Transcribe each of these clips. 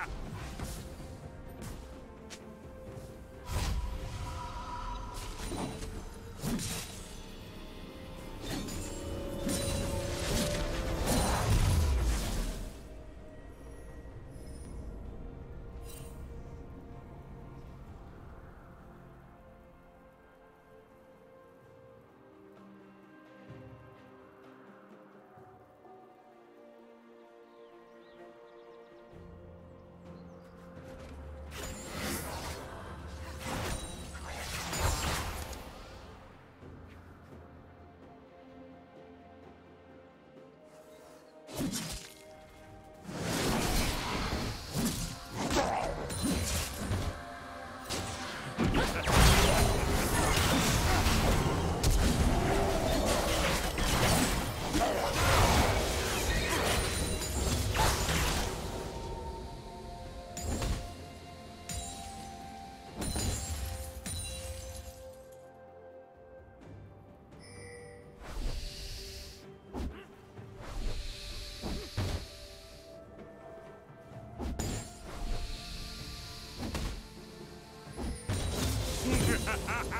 Ha!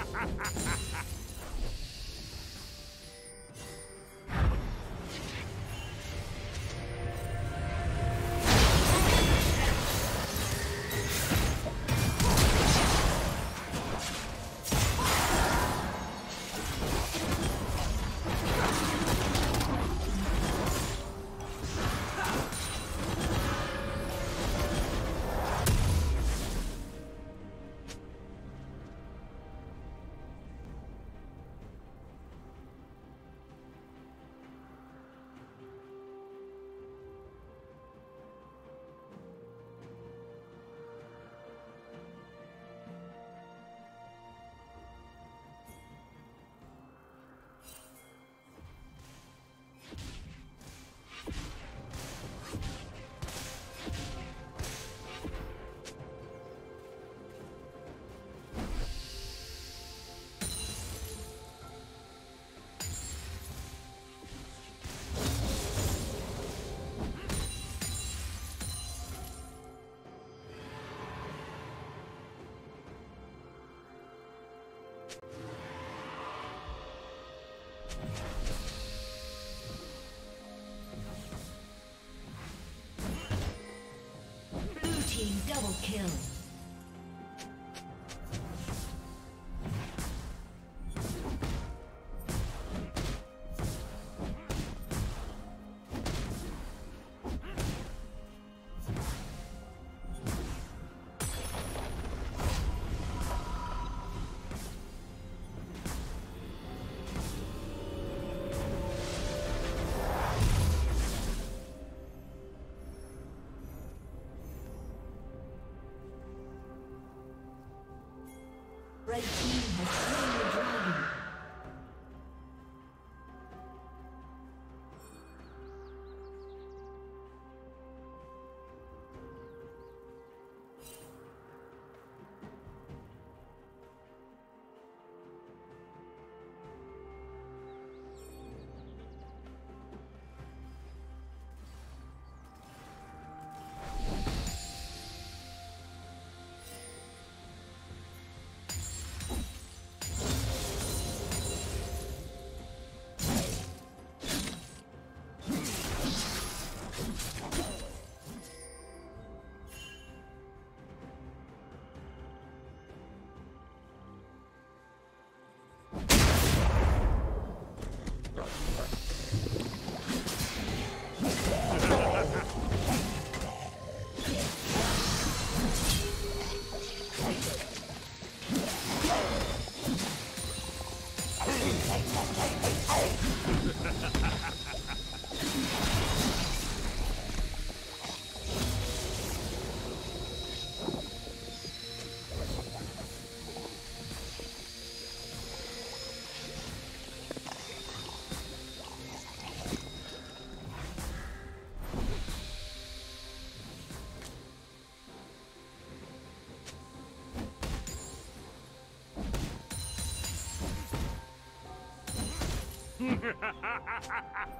ha ha ha ha! Double kill. Yeah. Blue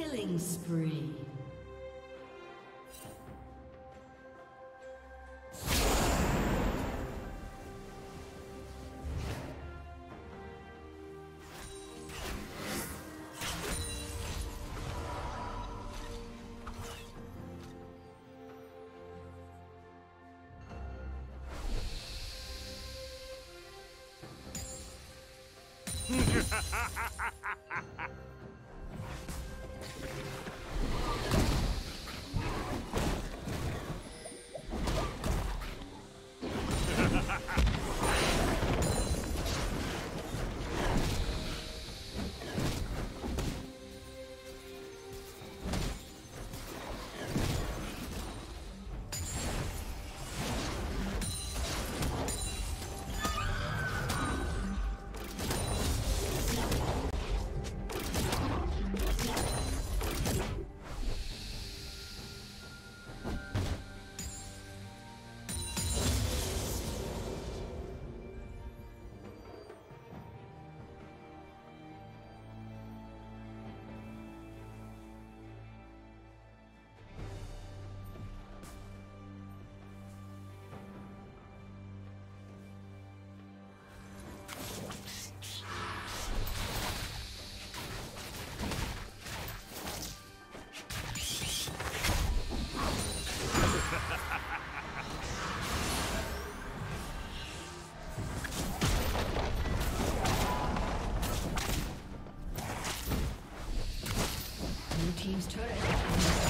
Killing spree. Ha ha ha! Team's turret